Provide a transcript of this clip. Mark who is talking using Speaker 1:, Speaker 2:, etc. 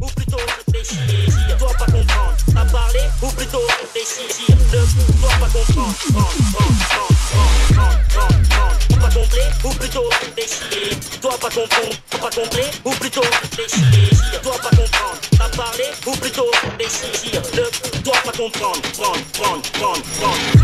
Speaker 1: ou plutôt réfléchir. Dois pas comprendre, à parler ou plutôt réfléchir. Ne dois pas comprendre, pas ou plutôt réfléchir. Dois pas comprendre, pas complet ou plutôt réfléchir. Dois pas comprendre, à parler ou plutôt réfléchir. Ne dois pas comprendre, prendre, prendre, prendre, prendre.